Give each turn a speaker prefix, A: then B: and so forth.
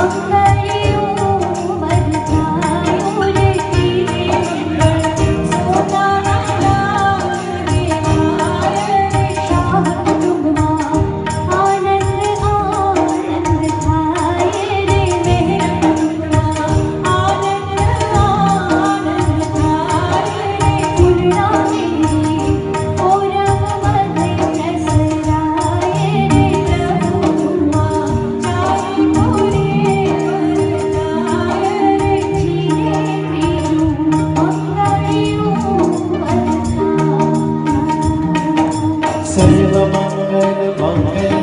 A: Okay.
B: सर्वमङ्गलमङ्गल